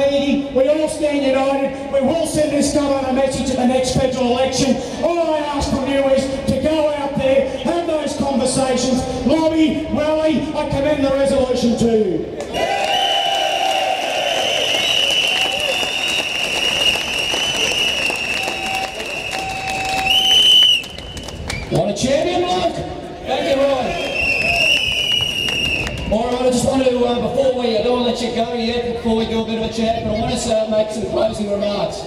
meeting. We all stand united. We will send this government a message at the next federal election. All I ask from you is to go out there, have those conversations, lobby, rally. I commend the resolution to you. Want a champion, Mark? Thank you, Ryan. All right, I just want to, uh, before we, I don't want to let you go yet, before we do a bit of a chat, but I want to uh, make some closing remarks.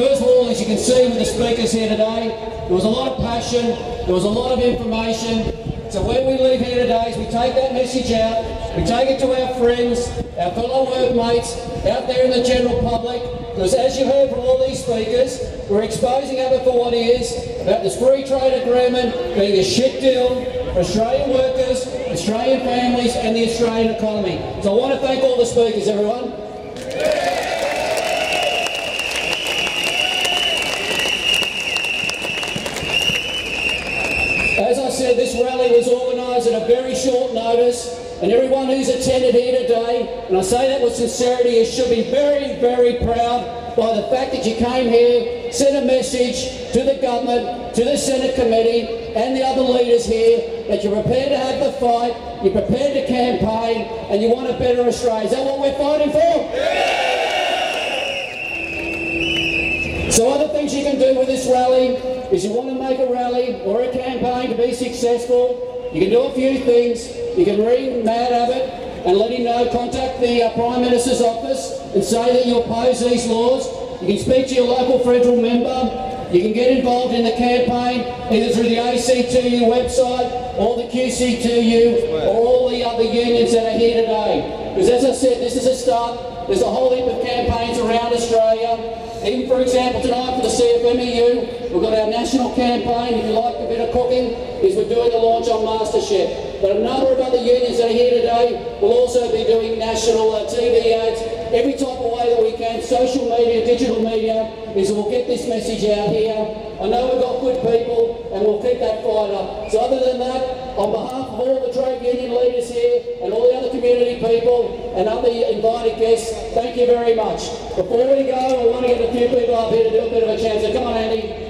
First of all, as you can see with the speakers here today, there was a lot of passion, there was a lot of information. So when we leave here today is we take that message out, we take it to our friends, our fellow workmates, out there in the general public, because as you heard from all these speakers, we're exposing Abbott for what he is, about this free trade agreement being a shit deal Australian workers, Australian families and the Australian economy. So I want to thank all the speakers, everyone. As I said, this rally was organised at a very short notice, and everyone who's attended here today, and I say that with sincerity, you should be very, very proud by the fact that you came here, sent a message to the government, to the Senate committee, and the other leaders here that you're prepared to have the fight, you're prepared to campaign, and you want a better Australia. Is that what we're fighting for? So other things you can do with this rally is you want to make a rally or a campaign to be successful, you can do a few things. You can ring Matt Abbott and let him know, contact the uh, Prime Minister's office and say that you oppose these laws. You can speak to your local federal member. You can get involved in the campaign either through the ACTU website or the QCTU all the other unions that are here today. Because as I said, this is a start. There's a whole heap of campaigns around Australia. Even for example, tonight for the CFMEU, we've got our national campaign, if you like a bit of cooking, is we're doing the launch on MasterChef. But a number of other unions that are here today will also be doing national uh, TV ads, every type of way that we can, social media, digital media, is we'll get this message out here. I know we've got good people and we'll keep that fight up. So other than that, on behalf of all the trade union leaders here and all the other community people and other invited guests, thank you very much. Before we go, I want to get a few people up here to do a bit of a chant. So come on, Andy.